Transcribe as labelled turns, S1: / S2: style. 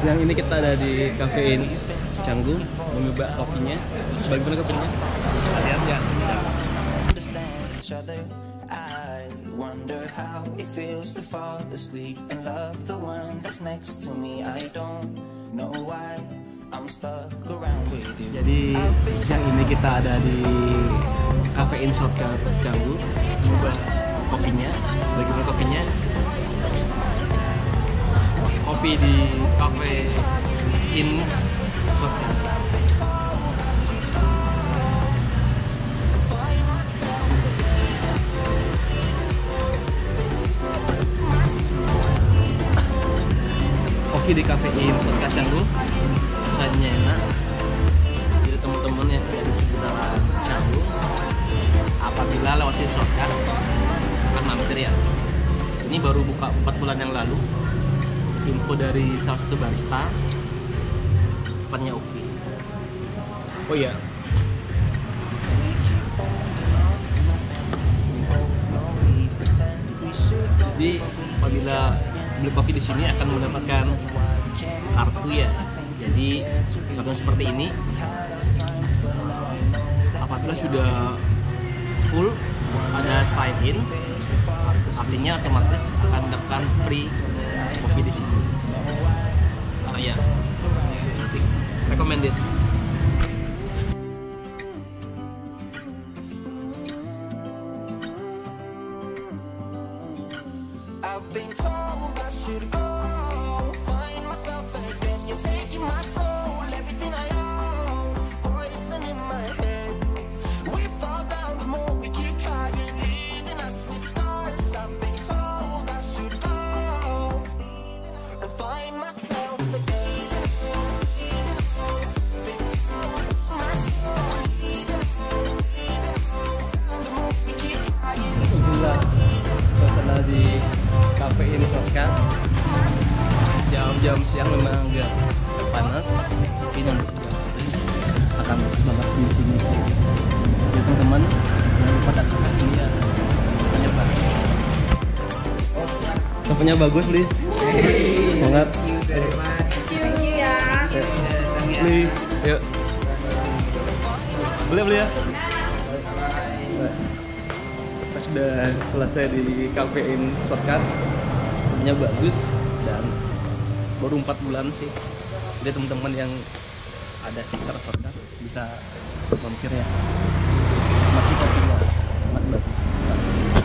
S1: ini kita ada di kafein Canggu mau nyoba kopinya bagaimana kopinya lihat ya
S2: understand each other. I wonder how it feels to fall asleep and love the one that's next to me. I don't know why I'm stuck around with you.
S1: jadi siang ini kita ada di kafein shortcut Canggu coba kopinya bagaimana kopinya kopi di cafe in kopi di kafein shortcut Canggu. Rasanya enak. Jadi teman-teman yang ada di sekitaran Canggu apabila lewati shortcut akan mampir ya. Ini baru buka 4 bulan yang lalu info dari salah satu barista tempatnya oke oh iya. Jadi apabila beli kopi di sini akan mendapatkan kartu ya. Jadi kartu seperti ini. Apabila sudah full sign in artinya otomatis akan mendapatkan free kopi di sini ah ya asik recommended
S2: I've been told I should go
S1: ini shortcut jam-jam siang memang agak panas. Tapi yang akan bagus banget di sini jadi teman-teman jangan lupa datang ke sini ya. Banyak banget. Kopinya bagus beli semangat. Beli yuk. Beli beli ya? Kita sudah selesai di kafein shortcut filmnya bagus dan baru empat bulan sih. Jadi teman-teman yang ada sekitar shortcut bisa mampir ya. Mati kopinya sangat bagus. sekali